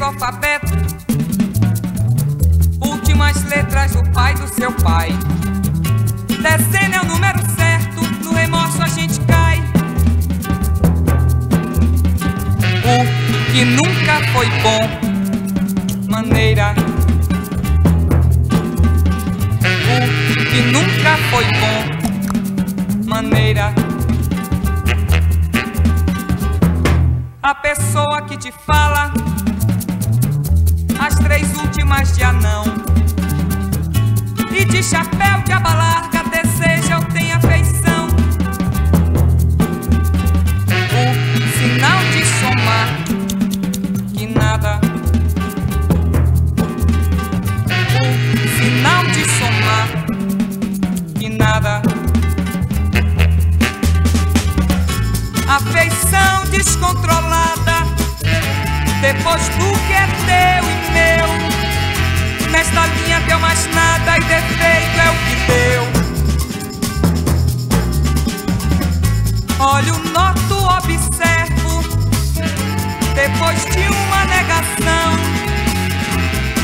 o alfabeto. Últimas letras do pai do seu pai. Dezena é o número certo, no remorso a gente cai. O que nunca foi bom, maneira. O que nunca foi bom, maneira. A pessoa que te fala três anão e de chapéu de aba larga deseja ou tem afeição. O sinal de somar que nada. O sinal de somar que nada. Afeição descontrolada depois do que é teu e meu. Nesta linha deu mais nada e defeito é o que deu. Olho, noto, observo. Depois de uma negação,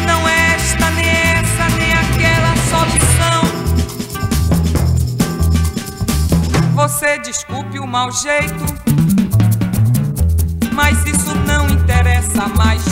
não é esta, nem essa, nem aquela solução. Você desculpe o mau jeito mas isso não interessa mais